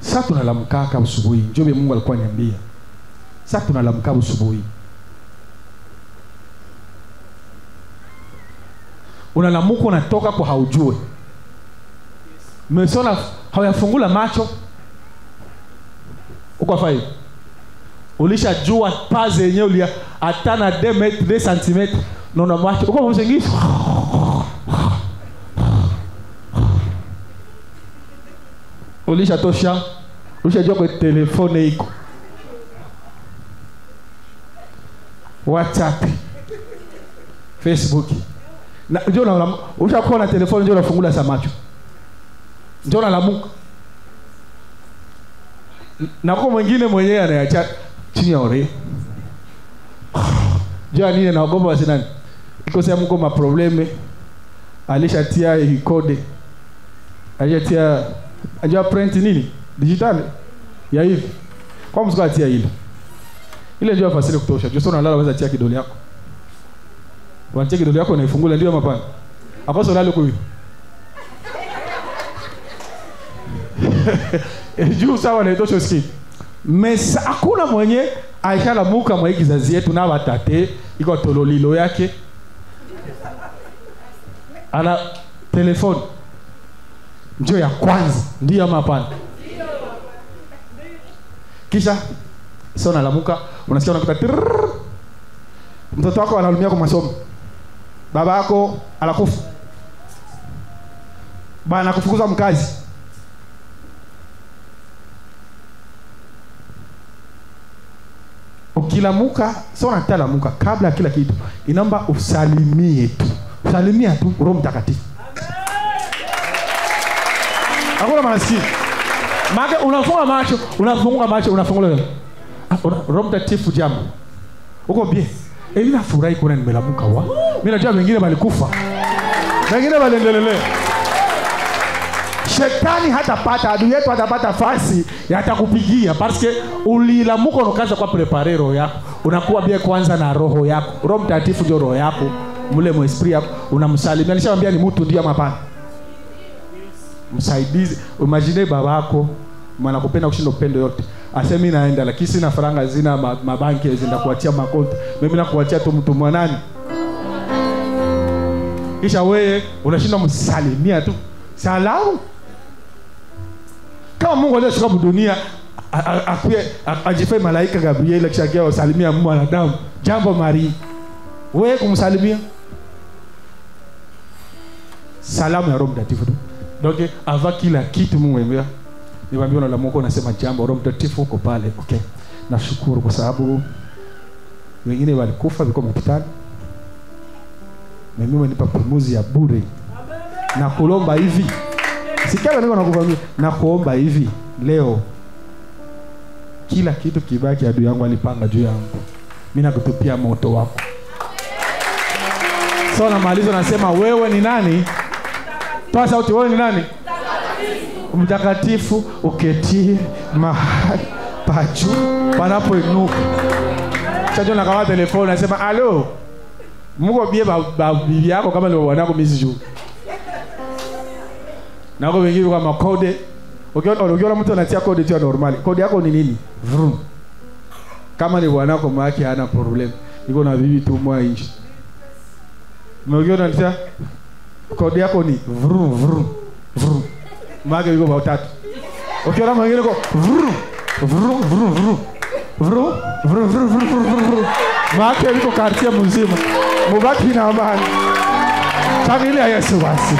Sasa tuna la mkaka asubuhi. Njobe Mungu alikuwa ananiambia. Sasa tunalamka la asubuhi. Unalamuka unatoka kwa haujue. Mmesona hawayafungula macho. Uko fai. Ulishajua pazi yenyewe ulia hata na 2 cm na una macho. Uko mshengisho. Ulishatosha ulishajua kwa telefone iko. Whatsapp. Facebook. Na ushakuwa na telefone njo unafungula sa macho. Ndio unalamuka na kwa mwingine mwenyewe anayacha chini ya ore jua nini naogopa basi nani? Iko sehemu mko maprobleme. Alishatia ikode alishatia ajua print nini? Digital ya hivi. Kwa msiko atia ile ile ndio fasili kutosha. Jua sio unalala waweza tia kidole yako. Unatia kidole yako unaifungula ndio mapana. Akoso lalo kwa hiyo juu sawa na itosho ski mesa hakuna mwenye aishalamuka mwa hii kizazi yetu na watate. Iko tololilo yake. Ana telefoni ndio ya kwanza. Ndio ama hapana? Kisha sio nalamuka, unasikia unakuta mtoto wako analumia kwa masomo. Baba yako alakufu bana kufukuza mkazi. Ukilamuka sio natalamuka kabla ya kila kitu inaomba usalimie tu. Usalimia tu roho mtakatifu hakuna maskini. Maana unafunga macho unafunga macho unafungula Ah, roho mtakatifu jambo uko bie. Hivi nafurahi kuna nimelamuka wa. Mimi najua wengine walikufa. Wengine waliendelelea shetani hatapata adui yetu hatapata fasi yatakupigia paske ulilamuka unakaza kwa prepare roho yako. Unakuwa bie kwanza na roho yako. Roho mtakatifu ndio roho yako. Mule mwesprit yako. Unamsalimia. Nishamwambia ni mtu ndio mapana msaidizi. Imagine babako mwanakupenda kushinda upendo yote. Asemi naenda lakini sina faranga zina ma- mabanki zinda kuachia makonto mimi nakuachia tu mtu mwanani kisha wewe unashinda msalimia tu. Salamu. Kama mungu aliyeshuka mdunia a- a- akuye ajifai malaika gabriel akishakia wasalimia mwanadamu. Jambo mari wewe kumsalimia. Salamu ya roho mtakatifu tu donc ava kila kitu mungu ambia niwaambia Mungu unasema jambo roho mtakatifu uko pale okay nashukuru kwa sababu wengine walikufa viko mapitani mimi umenipa pumuzi ya bure. Na kulomba hivi. Sikia niko nakuvamia na kuomba hivi. Leo kila kitu kibaki adui yangu alipanga juu yangu. Mi nakutupia moto wako. So namaliza nasema wewe ni nani toa sauti wewe ni nani? Mtakatifu uketie mahali pa juu panapoinuka. Chacho nakawa telefoni nasema alo muko bie ba- ba- bibi yako kama ni wanako misi juu nako wengine kama kode ukiona mtu anatia kode tu ya normali. Kode yako ni nini? Vroom. kama ni wanako mwake hana problem. Iko na bibi tu mwa nje. Ukiona anatia kode yako ni vrum vrum vrum maake iko watatu ukiona mwingine ko vrum vrum vrum vrum vrum vrum vrum vrum vrum vrum maake yuko kartia mzima. Mubaki na amani. Ya Yesu basi.